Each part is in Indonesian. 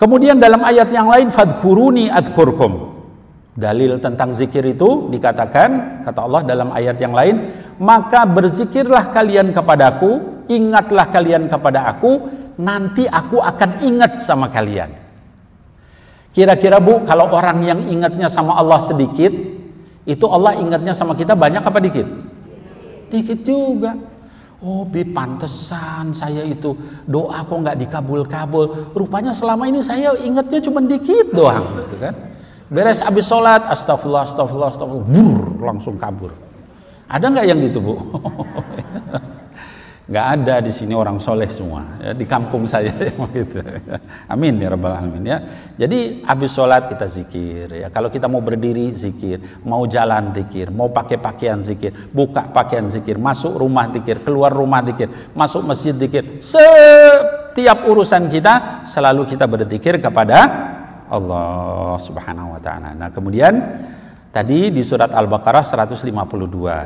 Kemudian dalam ayat yang lain fadkuruni adkurkum. Dalil tentang zikir itu dikatakan kata Allah dalam ayat yang lain, maka berzikirlah kalian kepadaku, ingatlah kalian kepada aku, nanti aku akan ingat sama kalian. Kira-kira Bu, kalau orang yang ingatnya sama Allah sedikit, itu Allah ingatnya sama kita banyak apa dikit? Dikit juga. Oh, bi pantesan saya itu doa kok nggak dikabul-kabul. Rupanya selama ini saya ingatnya cuma dikit doang, gitu kan? Beres habis sholat, astagfirullah, astagfirullah, astagfirullah, bur, langsung kabur. Ada nggak yang gitu bu? nggak ada di sini orang soleh semua ya, di kampung saya gitu. amin ya rabbal alamin ya. Jadi habis sholat kita zikir ya. Kalau kita mau berdiri zikir. Mau jalan zikir. Mau pakai pakaian zikir. Buka pakaian zikir. Masuk rumah zikir. Keluar rumah zikir. Masuk masjid zikir. Setiap urusan kita selalu kita berzikir kepada Allah subhanahu wa ta'ala. Nah kemudian Tadi di surat Al-Baqarah 152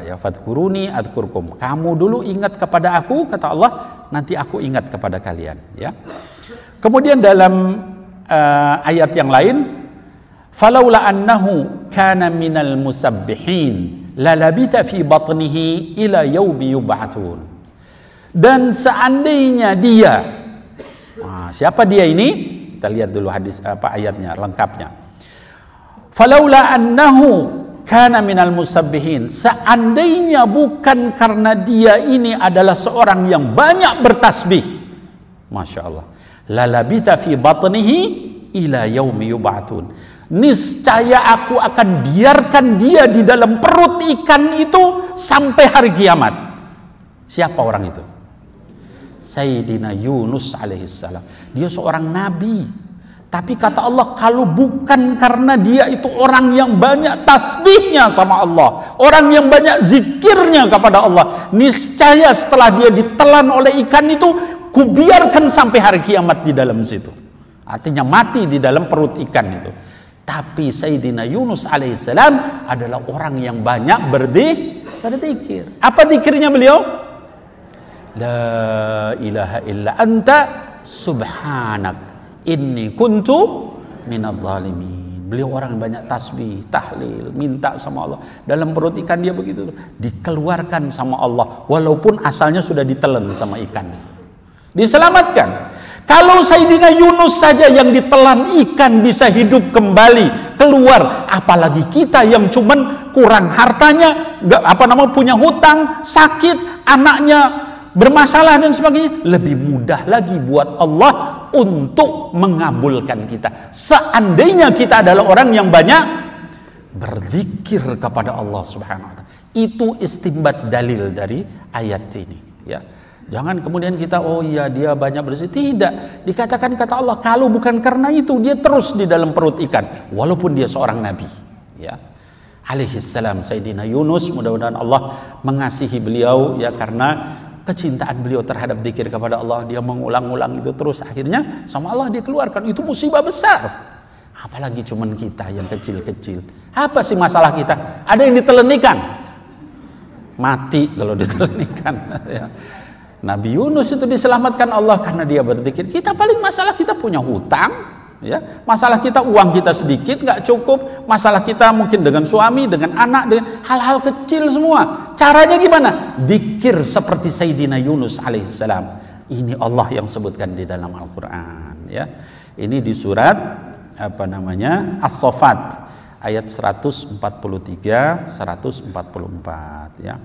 ya fadkuruni adkurkum. Kamu dulu ingat kepada aku kata Allah, nanti aku ingat kepada kalian ya. Kemudian dalam uh, ayat yang lain falaula annahu kana minal musabbihin lalabita fi batnihi ila yaumi yub'atsun. Dan seandainya dia nah, siapa dia ini? Kita lihat dulu hadis apa ayatnya lengkapnya. Falaula annahu kana minal musabbihin. Seandainya bukan karena dia ini adalah seorang yang banyak bertasbih. Masya Allah. Lalabita fi batnihi ila yaumi yub'atun. Niscaya aku akan biarkan dia di dalam perut ikan itu sampai hari kiamat. Siapa orang itu? Sayyidina Yunus alaihissalam. Dia seorang nabi tapi kata Allah, kalau bukan karena dia itu orang yang banyak tasbihnya sama Allah, orang yang banyak zikirnya kepada Allah, niscaya setelah dia ditelan oleh ikan itu, kubiarkan sampai hari kiamat di dalam situ. Artinya mati di dalam perut ikan itu. Tapi Sayyidina Yunus alaihissalam adalah orang yang banyak berzikir. Apa zikirnya beliau? La ilaha illa anta subhanak Inni kuntu minal zalimin. Beliau orang banyak tasbih, tahlil, minta sama Allah. Dalam perut ikan dia begitu. Dikeluarkan sama Allah. Walaupun asalnya sudah ditelan sama ikan. Diselamatkan. Kalau Sayyidina Yunus saja yang ditelan ikan bisa hidup kembali keluar, apalagi kita yang cuman kurang hartanya, gak, apa namanya punya hutang, sakit, anaknya bermasalah dan sebagainya, lebih mudah lagi buat Allah untuk mengabulkan kita. Seandainya kita adalah orang yang banyak berzikir kepada Allah Subhanahu wa taala. Itu istimbat dalil dari ayat ini, ya. Jangan kemudian kita oh iya dia banyak berzikir. Tidak. Dikatakan kata Allah kalau bukan karena itu dia terus di dalam perut ikan walaupun dia seorang nabi, ya. Alaihi salam Sayyidina Yunus mudah-mudahan Allah mengasihi beliau ya karena kecintaan beliau terhadap dikir kepada Allah dia mengulang-ulang itu terus. Akhirnya sama Allah dikeluarkan itu musibah besar. Apalagi cuman kita yang kecil-kecil. Apa sih masalah kita? Ada yang ditelenikan? Mati kalau ditelenikan. Ya. Nabi Yunus itu diselamatkan Allah karena dia berzikir. Kita paling masalah kita punya hutang ya. Masalah kita uang kita sedikit nggak cukup. Masalah kita mungkin dengan suami dengan anak dengan hal-hal kecil semua Caranya gimana? Dikir seperti Sayyidina Yunus alaihissalam. Ini Allah yang sebutkan di dalam Al-Quran. Ya. Ini di surat apa namanya As-Sofat ayat 143 144 ya.